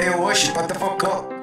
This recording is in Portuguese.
Eu hoje, shit, what the?